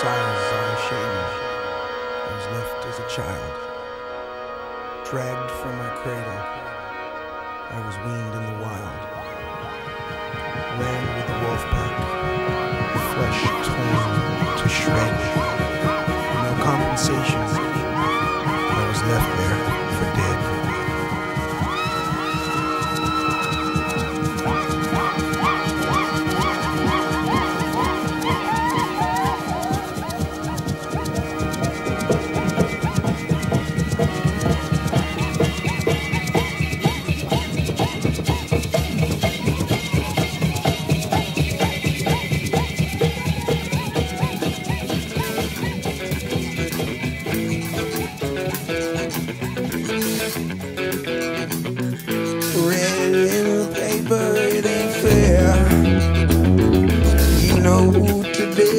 size unashamed, I was left as a child. Dragged from my cradle, I was weaned in the wild. Ran with the wolf pack, flesh torn to shreds. No compensation.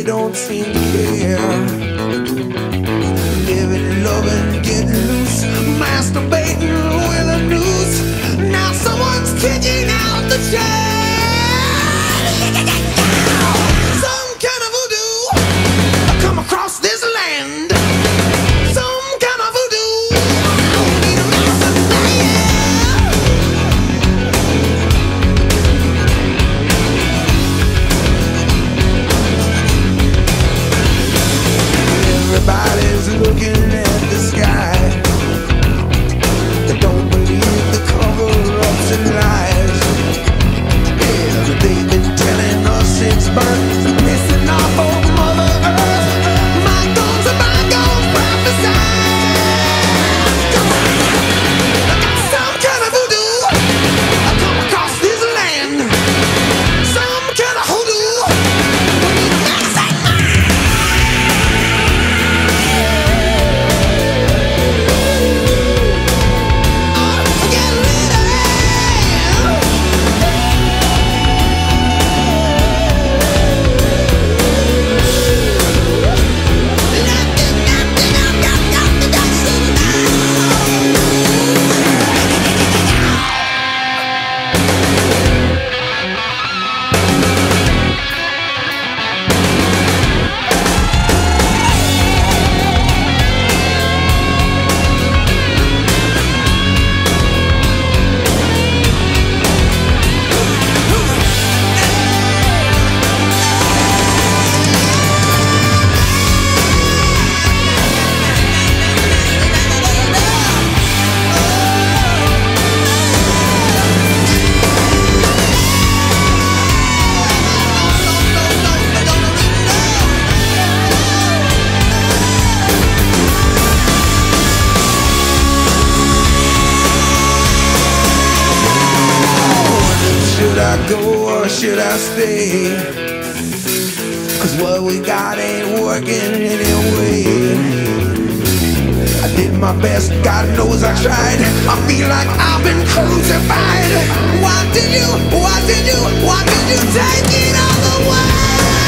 Today don't seem to care. Living, loving, getting loose, masturbating with a noose. Now someone's kicking out the chain. Should I stay? Cause what we got ain't working anyway. I did my best, God knows I tried. I feel like I've been crucified. Why did you, why did you, why did you take it all away?